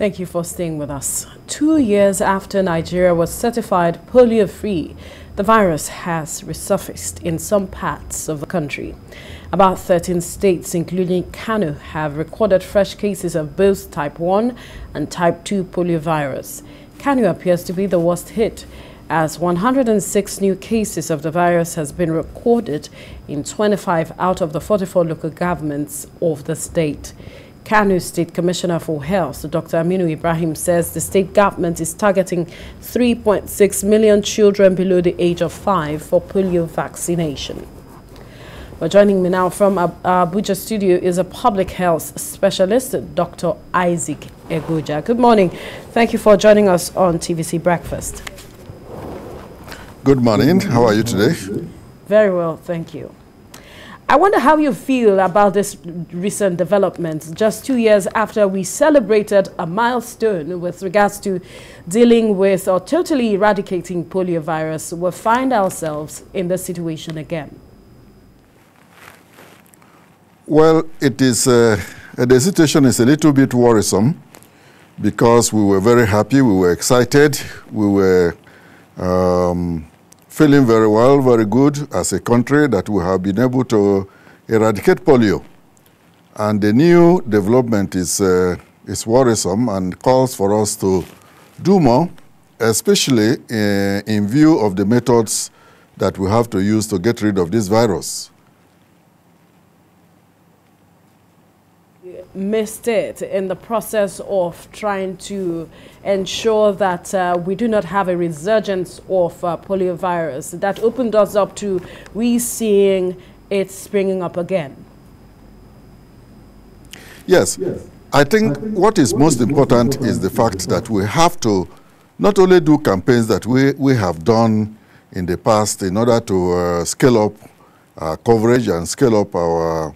Thank you for staying with us. Two years after Nigeria was certified polio-free, the virus has resurfaced in some parts of the country. About 13 states, including Kano, have recorded fresh cases of both type 1 and type 2 poliovirus. Kano appears to be the worst hit, as 106 new cases of the virus has been recorded in 25 out of the 44 local governments of the state. Kano State Commissioner for Health, Dr. Aminu Ibrahim, says the state government is targeting 3.6 million children below the age of 5 for polio vaccination. Well, joining me now from Abuja studio is a public health specialist, Dr. Isaac Egoja. Good morning. Thank you for joining us on TVC Breakfast. Good morning. How are you today? Very well, thank you. I wonder how you feel about this recent development, just two years after we celebrated a milestone with regards to dealing with or totally eradicating poliovirus. We find ourselves in this situation again. Well, it is, uh, the situation is a little bit worrisome because we were very happy, we were excited, we were um, feeling very well, very good as a country that we have been able to eradicate polio. And the new development is, uh, is worrisome and calls for us to do more, especially uh, in view of the methods that we have to use to get rid of this virus. Missed it in the process of trying to ensure that uh, we do not have a resurgence of uh, poliovirus. That opened us up to we seeing it springing up again. Yes. yes. I think what is most important is the fact that we have to not only do campaigns that we, we have done in the past in order to uh, scale up our coverage and scale up our,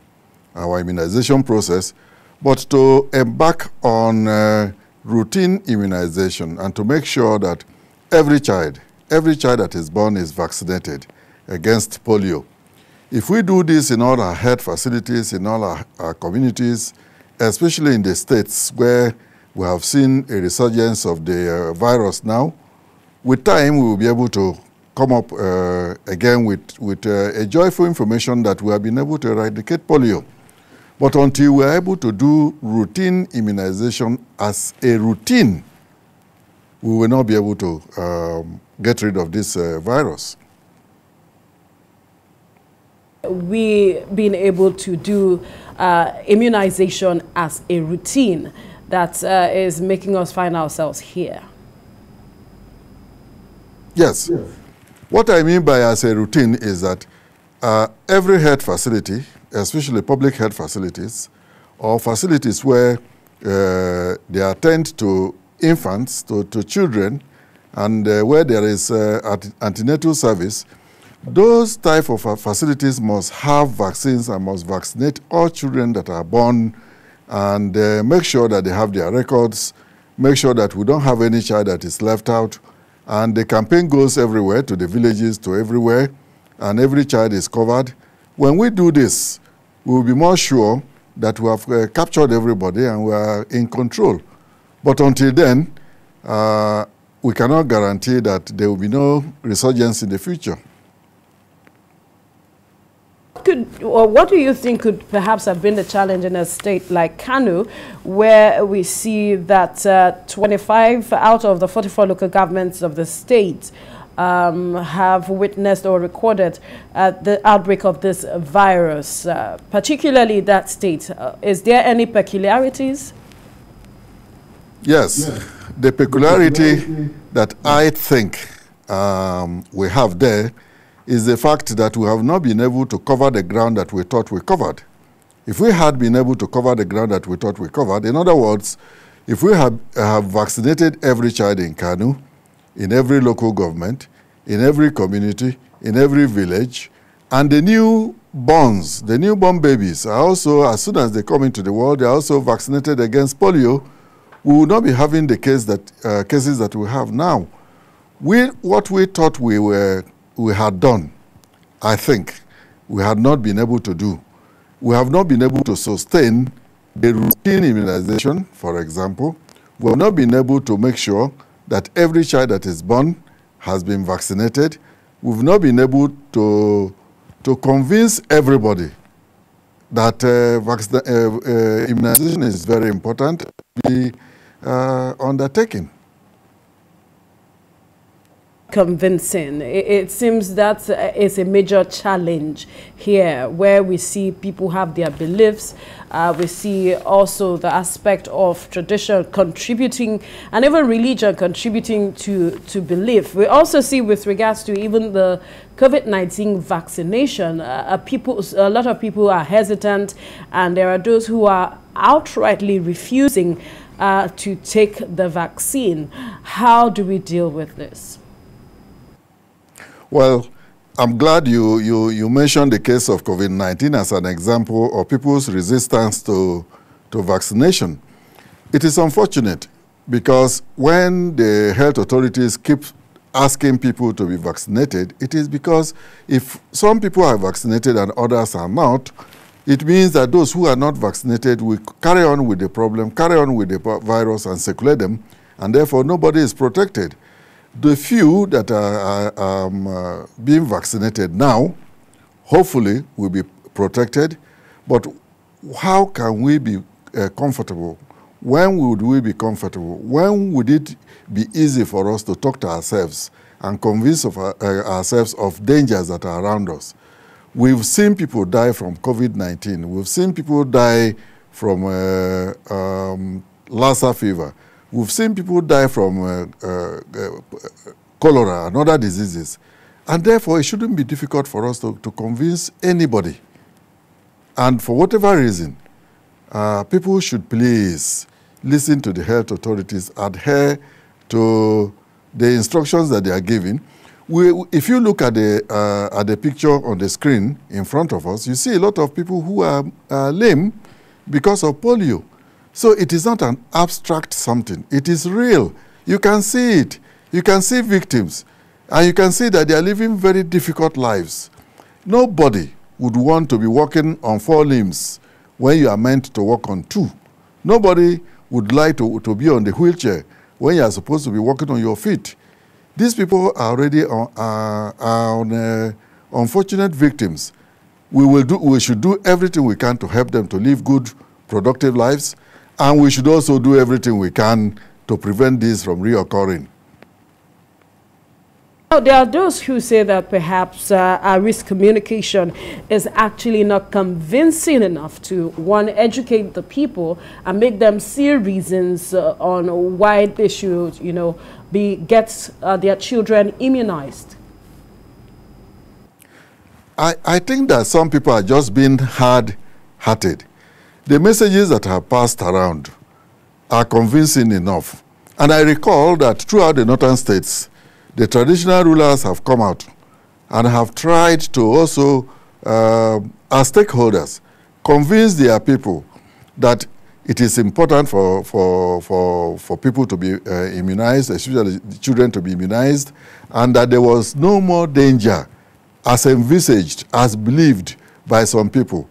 our immunization process, but to embark on uh, routine immunization and to make sure that every child, every child that is born is vaccinated against polio. If we do this in all our health facilities, in all our, our communities, especially in the states where we have seen a resurgence of the uh, virus now, with time we will be able to come up uh, again with, with uh, a joyful information that we have been able to eradicate polio. But until we're able to do routine immunization as a routine, we will not be able to um, get rid of this uh, virus. We being able to do uh, immunization as a routine that uh, is making us find ourselves here. Yes. yes. What I mean by as a routine is that uh, every health facility especially public health facilities or facilities where uh, they attend to infants, to, to children, and uh, where there is uh, antenatal service, those type of facilities must have vaccines and must vaccinate all children that are born and uh, make sure that they have their records, make sure that we don't have any child that is left out. And the campaign goes everywhere, to the villages, to everywhere, and every child is covered. When we do this, we will be more sure that we have uh, captured everybody and we are in control. But until then, uh, we cannot guarantee that there will be no resurgence in the future. Could, or what do you think could perhaps have been the challenge in a state like Kano, where we see that uh, 25 out of the 44 local governments of the state um, have witnessed or recorded uh, the outbreak of this virus, uh, particularly that state. Uh, is there any peculiarities? Yes. yes. The peculiarity that I think um, we have there is the fact that we have not been able to cover the ground that we thought we covered. If we had been able to cover the ground that we thought we covered, in other words, if we have, have vaccinated every child in Kano, in every local government, in every community, in every village. And the newborns, the newborn babies, are also, as soon as they come into the world, they are also vaccinated against polio. We will not be having the case that, uh, cases that we have now. We, what we thought we, were, we had done, I think, we had not been able to do. We have not been able to sustain the routine immunization, for example. We have not been able to make sure that every child that is born has been vaccinated. We've not been able to, to convince everybody that uh, uh, uh, immunization is very important to be uh, undertaken convincing. It, it, seems that is a major challenge here where we see people have their beliefs. Uh, we see also the aspect of tradition contributing and even religion contributing to, to belief. We also see with regards to even the COVID-19 vaccination, uh, uh people, a lot of people are hesitant and there are those who are outrightly refusing uh, to take the vaccine. How do we deal with this? Well, I'm glad you, you, you mentioned the case of COVID-19 as an example of people's resistance to, to vaccination. It is unfortunate because when the health authorities keep asking people to be vaccinated, it is because if some people are vaccinated and others are not, it means that those who are not vaccinated will carry on with the problem, carry on with the virus and circulate them, and therefore nobody is protected. The few that are, are um, uh, being vaccinated now, hopefully, will be protected. But how can we be uh, comfortable? When would we be comfortable? When would it be easy for us to talk to ourselves and convince of our, uh, ourselves of dangers that are around us? We've seen people die from COVID-19. We've seen people die from uh, um, Lassa fever. We've seen people die from uh, uh, uh, cholera and other diseases. And therefore, it shouldn't be difficult for us to, to convince anybody. And for whatever reason, uh, people should please listen to the health authorities, adhere to the instructions that they are giving. We, if you look at the, uh, at the picture on the screen in front of us, you see a lot of people who are uh, lame because of polio. So it is not an abstract something. It is real. You can see it. You can see victims. And you can see that they are living very difficult lives. Nobody would want to be walking on four limbs when you are meant to walk on two. Nobody would like to, to be on the wheelchair when you are supposed to be walking on your feet. These people are already on, uh, are on uh, unfortunate victims. We, will do, we should do everything we can to help them to live good, productive lives and we should also do everything we can to prevent this from reoccurring. Now, there are those who say that perhaps uh, our risk communication is actually not convincing enough to, one, educate the people and make them see reasons uh, on why they should, you know, be, get uh, their children immunized. I, I think that some people are just being hard-hearted the messages that have passed around are convincing enough. And I recall that throughout the northern states, the traditional rulers have come out and have tried to also, uh, as stakeholders, convince their people that it is important for, for, for, for people to be uh, immunized, especially children to be immunized, and that there was no more danger as envisaged, as believed by some people,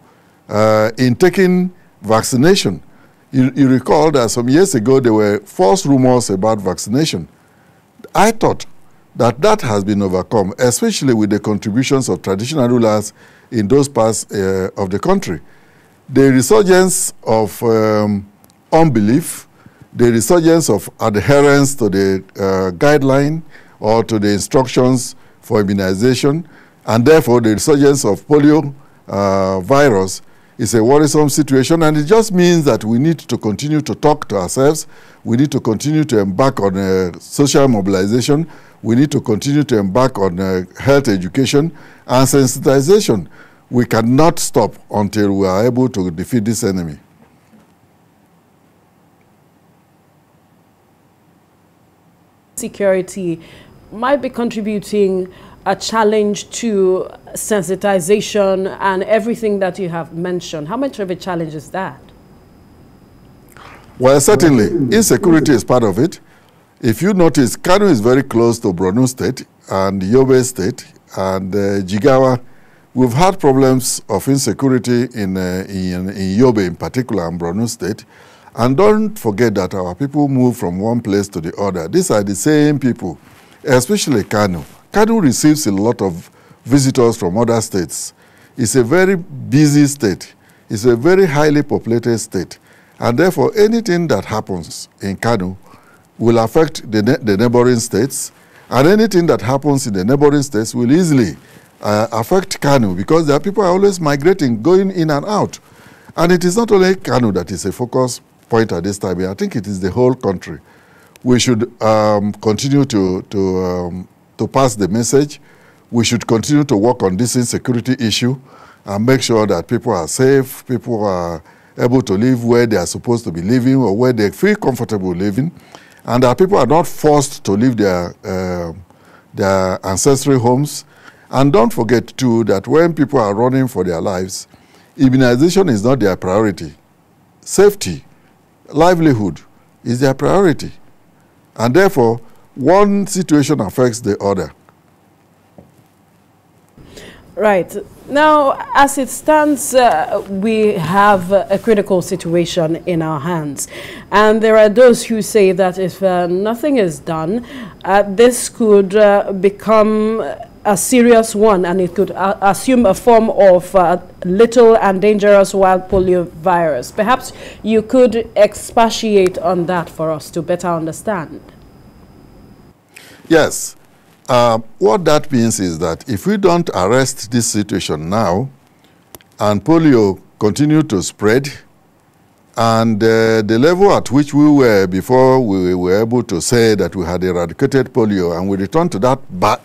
uh, in taking vaccination. You, you recall that some years ago there were false rumors about vaccination. I thought that that has been overcome, especially with the contributions of traditional rulers in those parts uh, of the country. The resurgence of um, unbelief, the resurgence of adherence to the uh, guideline or to the instructions for immunization, and therefore the resurgence of polio uh, virus it's a worrisome situation, and it just means that we need to continue to talk to ourselves. We need to continue to embark on uh, social mobilization. We need to continue to embark on uh, health education and sensitization. We cannot stop until we are able to defeat this enemy. Security might be contributing a challenge to sensitization and everything that you have mentioned. How much of a challenge is that? Well, certainly, insecurity is part of it. If you notice, Kano is very close to Borno State and Yobe State and uh, Jigawa. We've had problems of insecurity in, uh, in, in Yobe in particular and Borno State. And don't forget that our people move from one place to the other. These are the same people, especially Kano. Kano receives a lot of visitors from other states. It's a very busy state. It's a very highly populated state. And therefore, anything that happens in Kano will affect the, ne the neighboring states. And anything that happens in the neighboring states will easily uh, affect Kano because there are people are always migrating, going in and out. And it is not only Kano that is a focus point at this time. I think it is the whole country. We should um, continue to, to, um, to pass the message. We should continue to work on this insecurity issue and make sure that people are safe, people are able to live where they are supposed to be living or where they feel comfortable living, and that people are not forced to leave their, uh, their ancestral homes. And don't forget, too, that when people are running for their lives, immunization is not their priority. Safety livelihood is their priority. And therefore, one situation affects the other. Right. Now, as it stands, uh, we have a critical situation in our hands. And there are those who say that if uh, nothing is done, uh, this could uh, become a serious one and it could uh, assume a form of uh, little and dangerous wild polio virus. Perhaps you could expatiate on that for us to better understand. Yes. Uh, what that means is that if we don't arrest this situation now and polio continue to spread and uh, the level at which we were before we were able to say that we had eradicated polio and we return to that,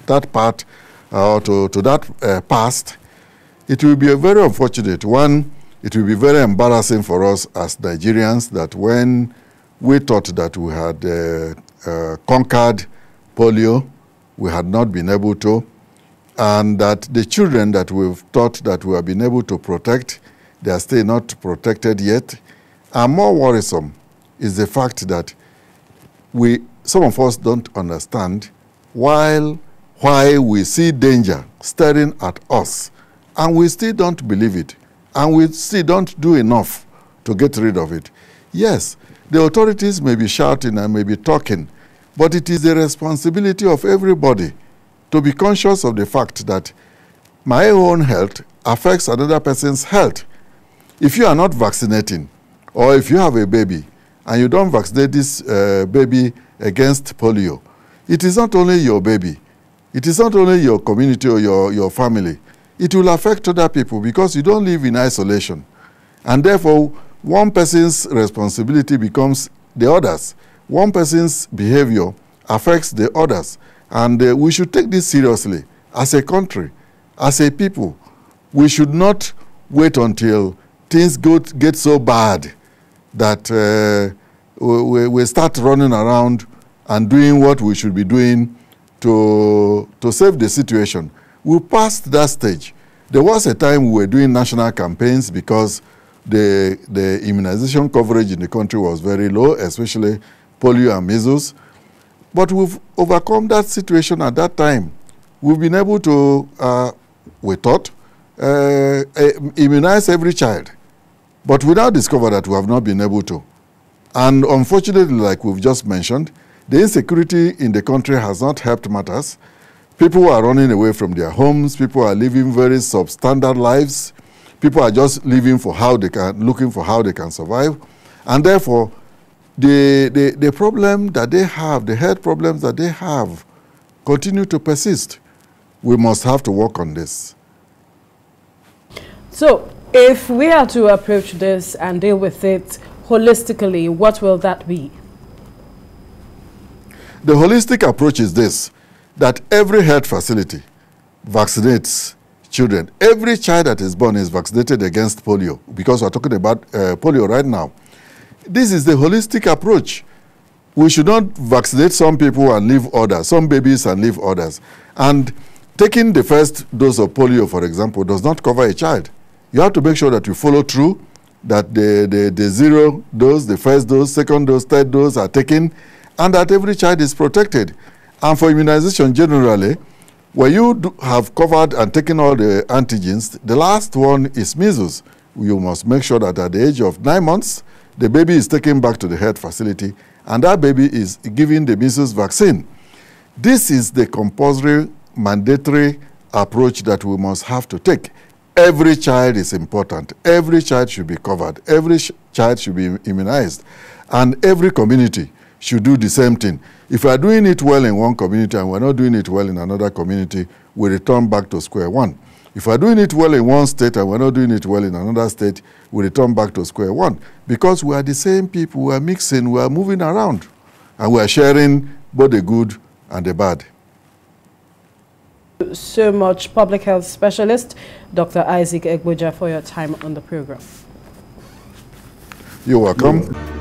that part or to, to that uh, past, it will be a very unfortunate. One, it will be very embarrassing for us as Nigerians that when we thought that we had uh, uh, conquered polio, we had not been able to, and that the children that we've thought that we have been able to protect, they are still not protected yet. And more worrisome is the fact that we, some of us don't understand while why we see danger staring at us and we still don't believe it and we still don't do enough to get rid of it. Yes, the authorities may be shouting and may be talking, but it is the responsibility of everybody to be conscious of the fact that my own health affects another person's health. If you are not vaccinating, or if you have a baby and you don't vaccinate this uh, baby against polio, it is not only your baby, it is not only your community or your, your family, it will affect other people because you don't live in isolation. And therefore, one person's responsibility becomes the others. One person's behavior affects the others. And uh, we should take this seriously as a country, as a people. We should not wait until things go, get so bad that uh, we, we start running around and doing what we should be doing to, to save the situation. We passed that stage. There was a time we were doing national campaigns because the, the immunization coverage in the country was very low, especially polio and measles. But we've overcome that situation at that time. We've been able to, uh, we thought, uh, immunize every child. But we now discover that we have not been able to. And unfortunately, like we've just mentioned, the insecurity in the country has not helped matters. People are running away from their homes. People are living very substandard lives. People are just living for how they can, looking for how they can survive. And therefore, the, the, the problem that they have, the health problems that they have, continue to persist. We must have to work on this. So, if we are to approach this and deal with it holistically, what will that be? The holistic approach is this, that every health facility vaccinates children. Every child that is born is vaccinated against polio because we're talking about uh, polio right now. This is the holistic approach. We should not vaccinate some people and leave others, some babies and leave others. And taking the first dose of polio, for example, does not cover a child. You have to make sure that you follow through, that the, the, the zero dose, the first dose, second dose, third dose are taken, and that every child is protected. And for immunization generally, where you have covered and taken all the antigens, the last one is measles. You must make sure that at the age of nine months, the baby is taken back to the health facility, and that baby is given the measles vaccine. This is the compulsory, mandatory approach that we must have to take. Every child is important. Every child should be covered. Every child should be immunized. And every community should do the same thing. If we are doing it well in one community and we're not doing it well in another community, we return back to square one. If we're doing it well in one state and we're not doing it well in another state, we return back to square one. Because we are the same people, we are mixing, we are moving around, and we are sharing both the good and the bad. So much public health specialist, Dr. Isaac Egboja, for your time on the program. You're welcome.